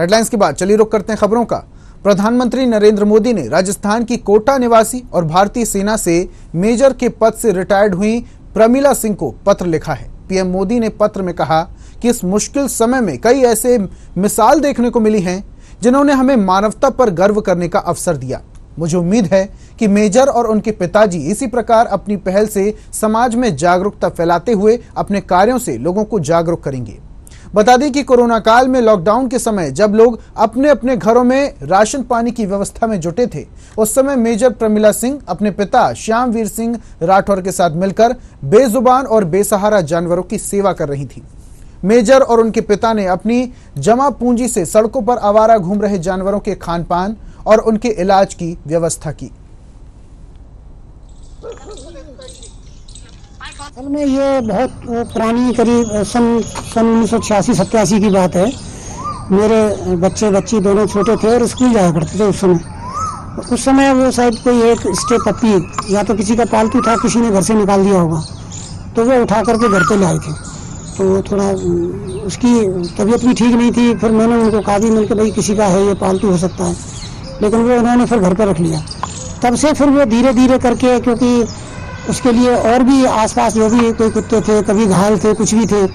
Headlines के बाद चलिए रुक करते हैं खबरों का। प्रधानमंत्री नरेंद्र मोदी ने राजस्थान की कोटा निवासी और भारतीय सेना से मेजर के पद से रिटायर्ड हुई प्रमिला सिंह को पत्र लिखा है। पीएम मोदी ने पत्र में कहा कि इस मुश्किल समय में कई ऐसे मिसाल देखने को मिली हैं जिन्होंने हमें मानवता पर गर्व करने का अवसर दिया। मुझे उम्मीद है कि मेजर और उनके पिताजी इसी प्रकार अपनी पहल से समाज में जागरूकता फैलाते हुए अपने कार्यों से लोगों को जागरूक करेंगे। बता दें कि कोरोना काल में लॉकडाउन के समय जब लोग अपने अपने घरों में राशन पानी की व्यवस्था में जुटे थे, उस समय मेजर प्रमिला सिंह, अपने पिता श्यामवीर सिंह राठौर के साथ मिलकर बेजुबान और बेसहारा जानवरों की सेवा कर रही थी। मेजर और उनके पिता ने अपनी जमा पूंजी से सड़कों पर आवारा घूम रहे जानवरों के खान पान और उनके इलाज की व्यवस्था की। असल में ये बहुत पुरानी करीब सन सन उन्नीस सौ छियासी सत्तासी की बात है। मेरे बच्चे, बच्ची दोनों छोटे थे और स्कूल जाया करते थे उस समय। उस समय वो शायद कोई एक स्टे पप्पी या तो किसी का पालतू था, किसी ने घर से निकाल दिया होगा। तो वो उठा करके घर पे लाए थे। तो थोड़ा उसकी तबीयत भी ठीक नहीं थी। फिर मैंने उनको कहा भी मिलकर भाई, किसी का है, ये पालतू हो सकता है। लेकिन वो उन्होंने फिर घर पर रख लिया। तब से फिर वो धीरे धीरे करके, क्योंकि उसके लिए और भी आसपास जो भी कोई कुत्ते थे, कभी घायल थे, कुछ भी थे,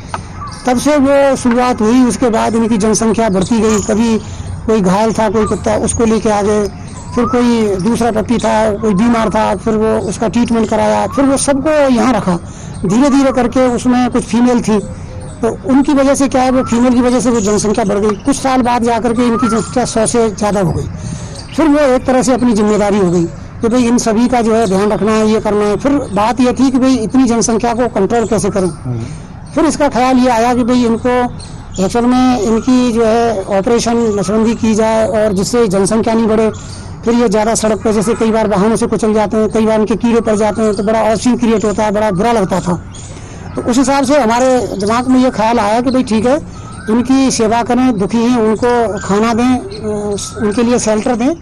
तब से वो शुरुआत हुई। उसके बाद इनकी जनसंख्या बढ़ती गई। कभी कोई घायल था, कोई कुत्ता, उसको लेके आ गए फिर कोई दूसरा पप्पी था, कोई बीमार था, फिर वो उसका ट्रीटमेंट कराया, फिर वो सबको यहाँ रखा। धीरे धीरे करके उसमें कुछ फीमेल थी। तो उनकी वजह से क्या है, वो फीमेल की वजह से वो जनसंख्या बढ़ गई। कुछ साल बाद जाकर के इनकी जनसंख्या सौ से ज़्यादा हो गई। फिर वो एक तरह से अपनी ज़िम्मेदारी हो गई। कि भाई इन सभी का जो है ध्यान रखना है, ये करना है। फिर बात ये थी कि भाई इतनी जनसंख्या को कंट्रोल कैसे करें? फिर इसका ख्याल ये आया कि भाई इनको एक्चुअल में इनकी जो है ऑपरेशन नशबंदी की जाए और जिससे जनसंख्या नहीं बढ़े। फिर ये ज़्यादा सड़क पर जैसे कई बार वाहनों से कुचल जाते हैं, कई बार इनके कीड़े पड़ जाते हैं तो बड़ा ऑक्सीजन क्रिएट होता है, बड़ा बुरा लगता था। तो उस हिसाब से हमारे दिमाग में ये ख्याल आया कि भाई ठीक है, इनकी सेवा करें, दुखी हैं, उनको खाना दें उनके लिए शेल्टर दें।